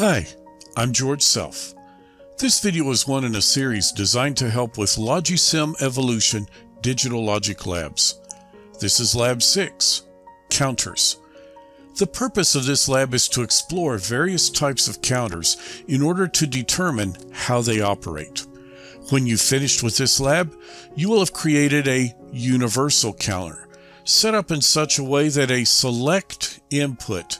Hi, I'm George Self. This video is one in a series designed to help with Logisim Evolution Digital Logic Labs. This is Lab 6, Counters. The purpose of this lab is to explore various types of counters in order to determine how they operate. When you've finished with this lab, you will have created a universal counter, set up in such a way that a select input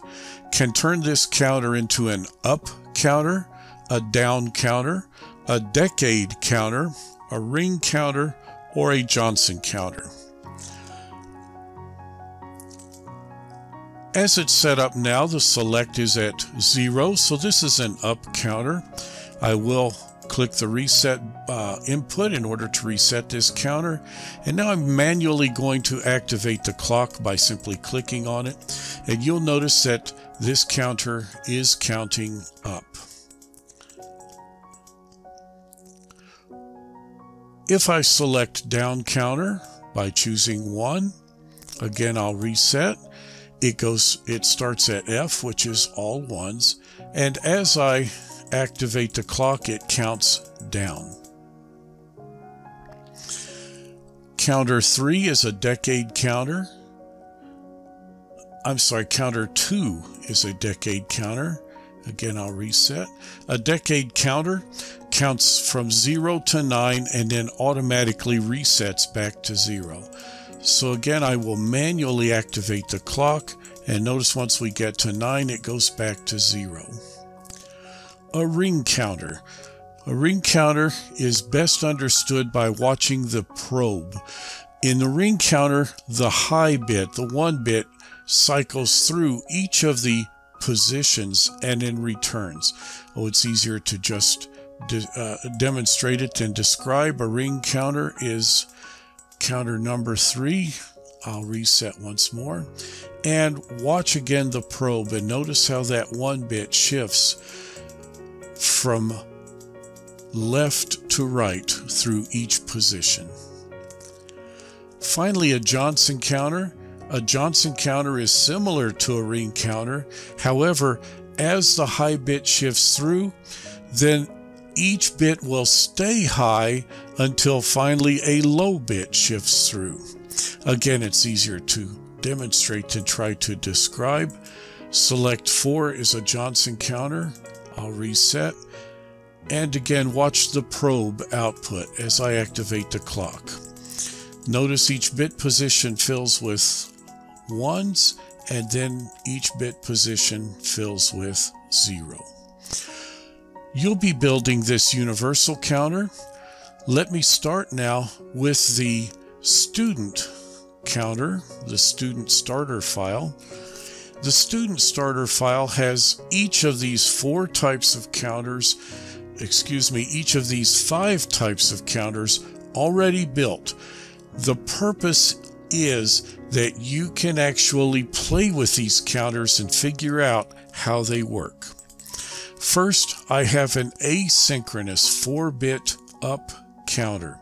can turn this counter into an up counter, a down counter, a decade counter, a ring counter, or a Johnson counter. As it's set up now, the select is at zero, so this is an up counter. I will click the reset uh, input in order to reset this counter. And now I'm manually going to activate the clock by simply clicking on it. And you'll notice that this counter is counting up. If I select down counter by choosing one, again I'll reset. It goes it starts at F, which is all ones, and as I activate the clock, it counts down. Counter 3 is a decade counter. I'm sorry, counter 2 is a decade counter. Again, I'll reset. A decade counter counts from 0 to 9 and then automatically resets back to 0. So again, I will manually activate the clock and notice once we get to 9, it goes back to 0 a ring counter. A ring counter is best understood by watching the probe. In the ring counter, the high bit, the one bit, cycles through each of the positions and then returns. Oh, it's easier to just de uh, demonstrate it than describe. A ring counter is counter number three. I'll reset once more. And watch again the probe and notice how that one bit shifts from left to right through each position. Finally, a Johnson counter. A Johnson counter is similar to a ring counter. However, as the high bit shifts through, then each bit will stay high until finally a low bit shifts through. Again, it's easier to demonstrate than try to describe. Select 4 is a Johnson counter. I'll reset. And again, watch the probe output as I activate the clock. Notice each bit position fills with ones, and then each bit position fills with zero. You'll be building this universal counter. Let me start now with the student counter, the student starter file. The student starter file has each of these four types of counters, excuse me, each of these five types of counters already built. The purpose is that you can actually play with these counters and figure out how they work. First, I have an asynchronous 4-bit up counter.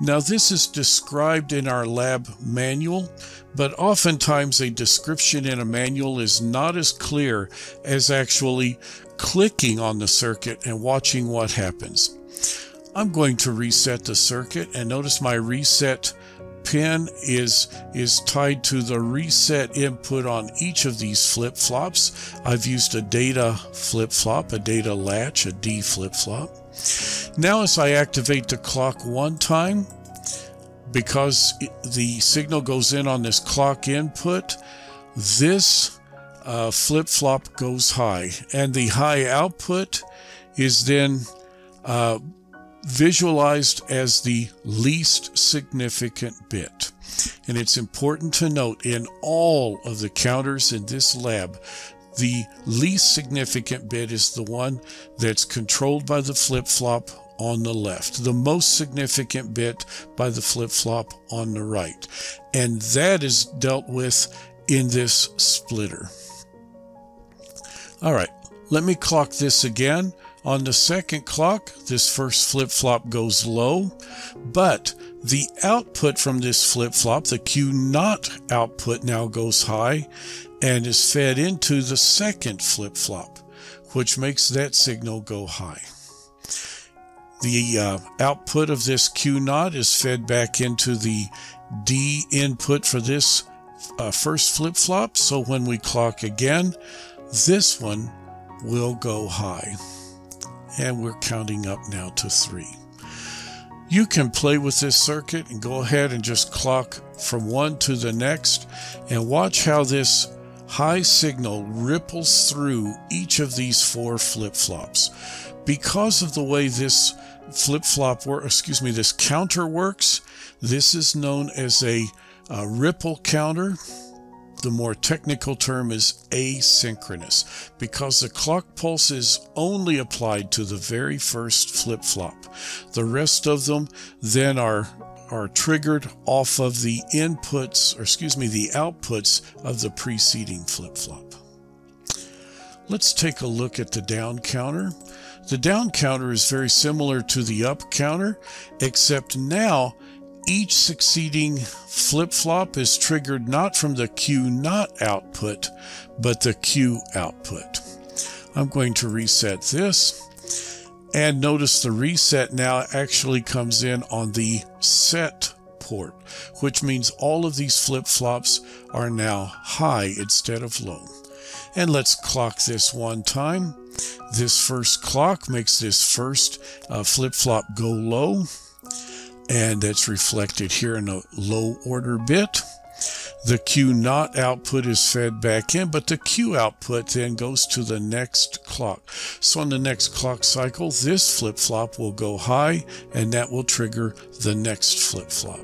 Now this is described in our lab manual, but oftentimes a description in a manual is not as clear as actually clicking on the circuit and watching what happens. I'm going to reset the circuit and notice my reset pin is is tied to the reset input on each of these flip-flops. I've used a data flip-flop, a data latch, a D flip-flop. Now as I activate the clock one time, because the signal goes in on this clock input, this uh, flip-flop goes high. And the high output is then uh, visualized as the least significant bit. And it's important to note in all of the counters in this lab, the least significant bit is the one that's controlled by the flip-flop on the left, the most significant bit by the flip-flop on the right. And that is dealt with in this splitter. All right, let me clock this again. On the second clock, this first flip flop goes low, but the output from this flip flop, the Q naught output, now goes high and is fed into the second flip flop, which makes that signal go high. The uh, output of this Q naught is fed back into the D input for this uh, first flip flop. So when we clock again, this one will go high. And we're counting up now to three. You can play with this circuit and go ahead and just clock from one to the next and watch how this high signal ripples through each of these four flip flops. Because of the way this flip flop or excuse me this counter works, this is known as a, a ripple counter the more technical term is asynchronous because the clock pulse is only applied to the very first flip flop. The rest of them then are are triggered off of the inputs, or excuse me, the outputs of the preceding flip flop. Let's take a look at the down counter. The down counter is very similar to the up counter, except now each succeeding flip-flop is triggered not from the Q not output, but the Q output. I'm going to reset this. And notice the reset now actually comes in on the set port, which means all of these flip-flops are now high instead of low. And let's clock this one time. This first clock makes this first uh, flip-flop go low and that's reflected here in a low order bit. The Q naught output is fed back in, but the Q output then goes to the next clock. So on the next clock cycle, this flip-flop will go high, and that will trigger the next flip-flop.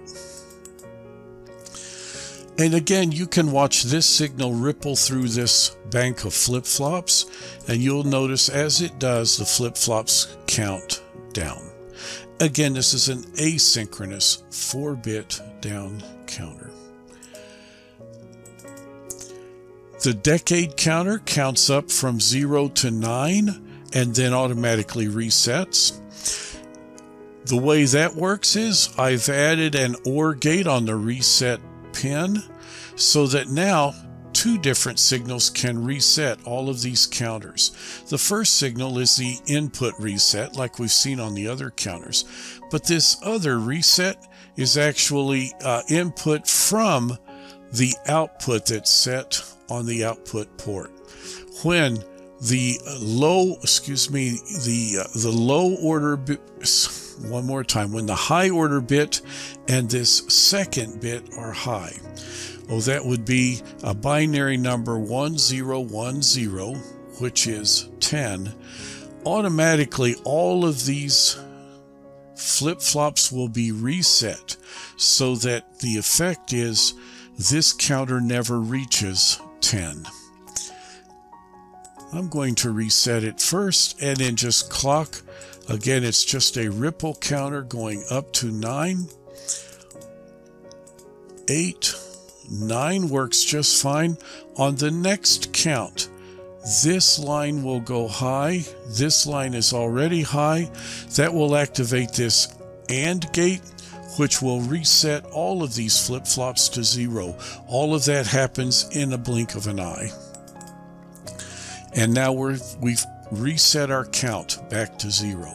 And again, you can watch this signal ripple through this bank of flip-flops, and you'll notice as it does, the flip-flops count down. Again, this is an asynchronous 4-bit down counter. The decade counter counts up from 0 to 9 and then automatically resets. The way that works is I've added an OR gate on the reset pin so that now two different signals can reset all of these counters. The first signal is the input reset, like we've seen on the other counters, but this other reset is actually uh, input from the output that's set on the output port. When the low, excuse me, the uh, the low order bit, one more time, when the high order bit and this second bit are high. Oh, that would be a binary number 1010, which is 10. Automatically, all of these flip flops will be reset so that the effect is this counter never reaches 10. I'm going to reset it first and then just clock. Again, it's just a ripple counter going up to 9, 8, 9 works just fine. On the next count, this line will go high. This line is already high. That will activate this AND gate, which will reset all of these flip-flops to zero. All of that happens in a blink of an eye. And now we're, we've reset our count back to zero.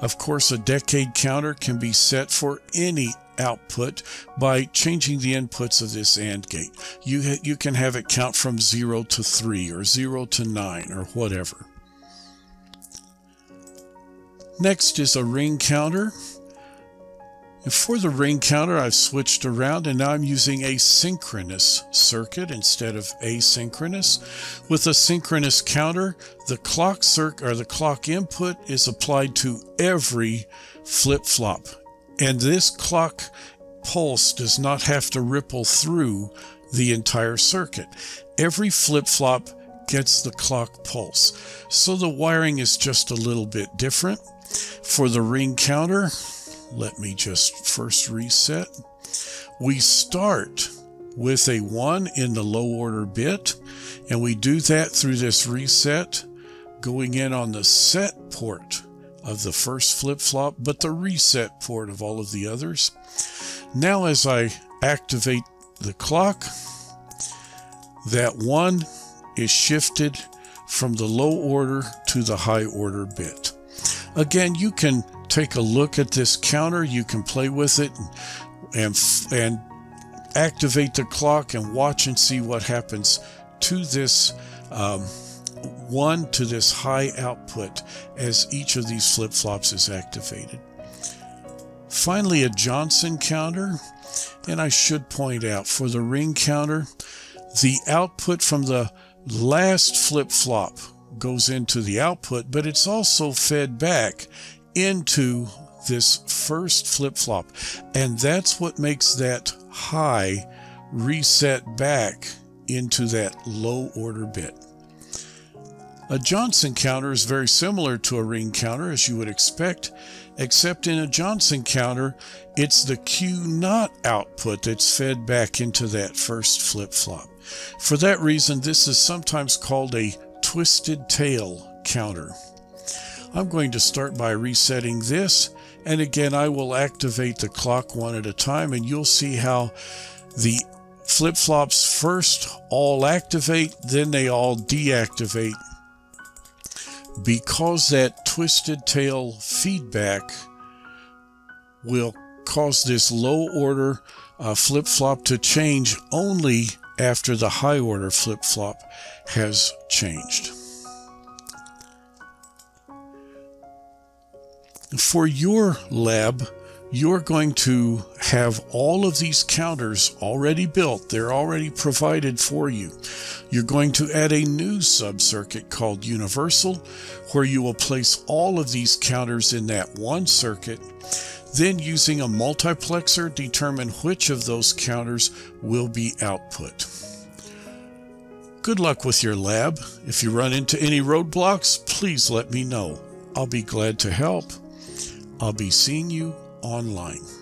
Of course, a decade counter can be set for any output by changing the inputs of this AND gate. You, you can have it count from 0 to 3 or 0 to 9 or whatever. Next is a ring counter. And for the ring counter, I've switched around and now I'm using a synchronous circuit instead of asynchronous. With a synchronous counter, the clock circ or the clock input is applied to every flip-flop and this clock pulse does not have to ripple through the entire circuit. Every flip-flop gets the clock pulse. So the wiring is just a little bit different. For the ring counter, let me just first reset. We start with a 1 in the low order bit, and we do that through this reset going in on the set port of the first flip-flop, but the reset port of all of the others. Now as I activate the clock, that one is shifted from the low order to the high order bit. Again, you can take a look at this counter, you can play with it and, and, and activate the clock and watch and see what happens to this um, one to this high output as each of these flip-flops is activated. Finally, a Johnson counter, and I should point out for the ring counter, the output from the last flip-flop goes into the output, but it's also fed back into this first flip-flop, and that's what makes that high reset back into that low order bit. A Johnson counter is very similar to a ring counter as you would expect, except in a Johnson counter, it's the Q not output that's fed back into that first flip-flop. For that reason, this is sometimes called a twisted tail counter. I'm going to start by resetting this, and again, I will activate the clock one at a time, and you'll see how the flip-flops first all activate, then they all deactivate because that twisted tail feedback will cause this low order uh, flip flop to change only after the high order flip flop has changed. For your lab, you're going to have all of these counters already built. They're already provided for you. You're going to add a new subcircuit called Universal, where you will place all of these counters in that one circuit. Then using a multiplexer, determine which of those counters will be output. Good luck with your lab. If you run into any roadblocks, please let me know. I'll be glad to help. I'll be seeing you online.